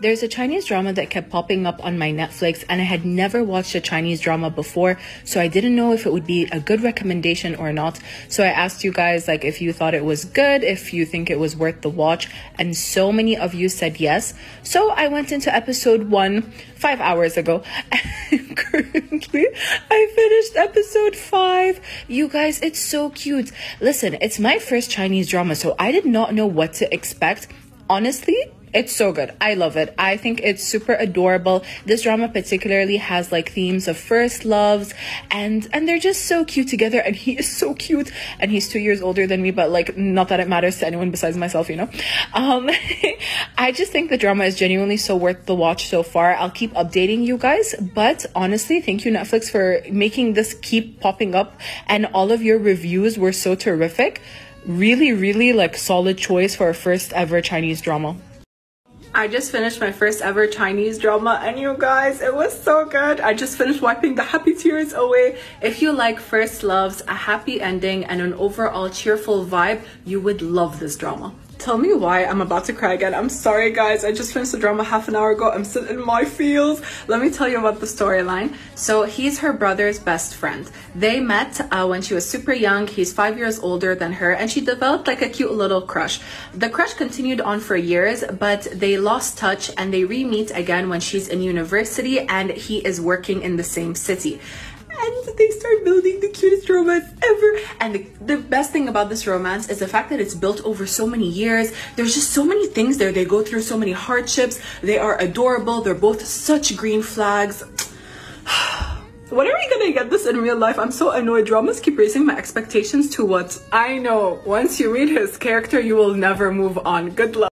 There's a Chinese drama that kept popping up on my Netflix, and I had never watched a Chinese drama before, so I didn't know if it would be a good recommendation or not. So I asked you guys, like, if you thought it was good, if you think it was worth the watch, and so many of you said yes. So I went into episode one five hours ago, and currently I finished episode five. You guys, it's so cute. Listen, it's my first Chinese drama, so I did not know what to expect. Honestly, it's so good. I love it. I think it's super adorable. This drama particularly has like themes of first loves and and they're just so cute together and he is so cute and he's 2 years older than me but like not that it matters to anyone besides myself, you know. Um I just think the drama is genuinely so worth the watch so far. I'll keep updating you guys, but honestly, thank you Netflix for making this keep popping up and all of your reviews were so terrific. Really, really like solid choice for a first ever Chinese drama. I just finished my first ever Chinese drama and you guys, it was so good. I just finished wiping the happy tears away. If you like first loves, a happy ending and an overall cheerful vibe, you would love this drama. Tell me why I'm about to cry again. I'm sorry guys, I just finished the drama half an hour ago. I'm still in my feels. Let me tell you about the storyline. So he's her brother's best friend. They met uh, when she was super young. He's five years older than her and she developed like a cute little crush. The crush continued on for years, but they lost touch and they re-meet again when she's in university and he is working in the same city they start building the cutest romance ever. And the, the best thing about this romance is the fact that it's built over so many years. There's just so many things there. They go through so many hardships. They are adorable. They're both such green flags. When are we gonna get this in real life? I'm so annoyed. Dramas keep raising my expectations to what I know. Once you meet his character, you will never move on. Good luck.